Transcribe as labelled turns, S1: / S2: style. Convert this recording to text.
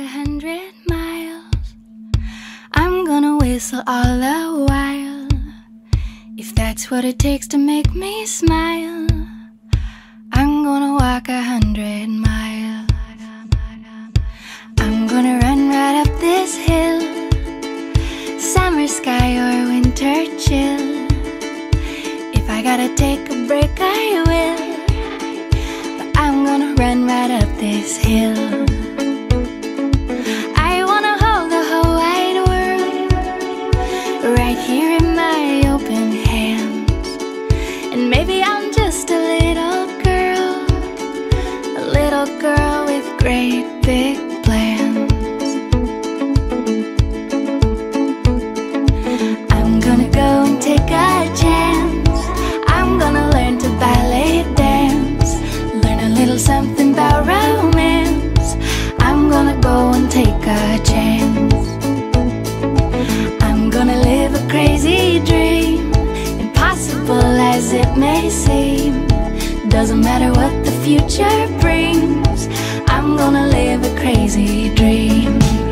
S1: hundred miles. I'm gonna whistle all the while. If that's what it takes to make me smile, I'm gonna walk a hundred miles. I'm gonna run right up this hill, summer sky or winter chill. If I gotta take a break, I will. But I'm gonna run right up this hill. right here in my open hands. And maybe I'm just a little girl, a little girl with great big plans. it may seem Doesn't matter what the future brings I'm gonna live a crazy dream.